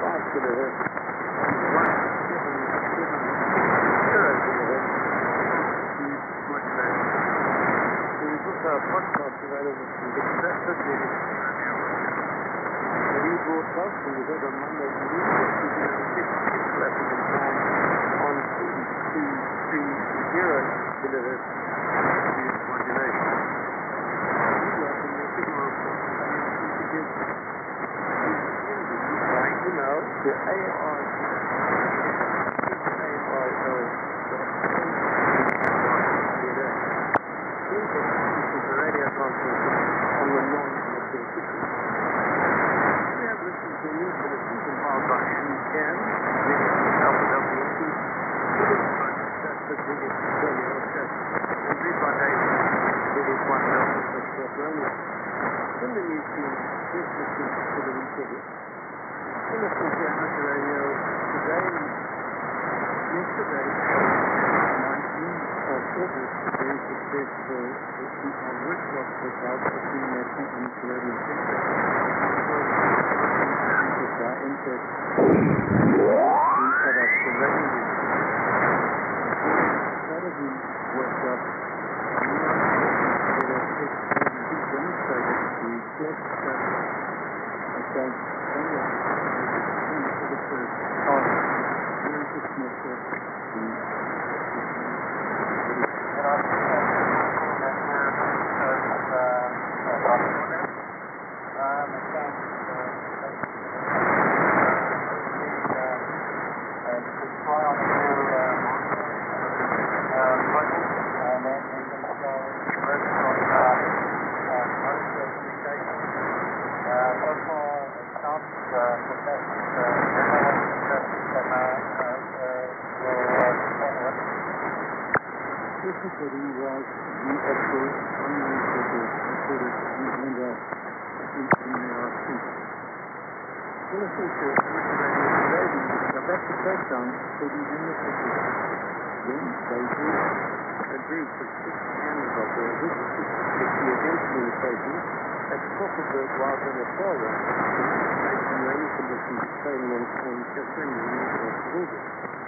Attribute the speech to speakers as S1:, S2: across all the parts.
S1: five kilohertz, and one seven seven zero kilohertz speed modulation. There is also a podcast available from Dick Stratford, where it's the rebroadcast from the head on Monday evening, at 6 Central time on 3230 kilohertz to AR radio conference on the non-electric system. Have listened to by and by Amateur Radio today, yesterday, 19th of August, very successful our workshop was held between National Amateur Radio Center. Our interest in South African. Strategy workshop demonstrated the flex so, against Specifically was the actual unreasonable included in the in our speech. In the future, the best breakdown for the university. Then they group, a group six members of the the against communication at Koppelberg was in a program based on rainy conditions training and and testing the University of August.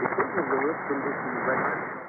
S1: Because of the wet conditions,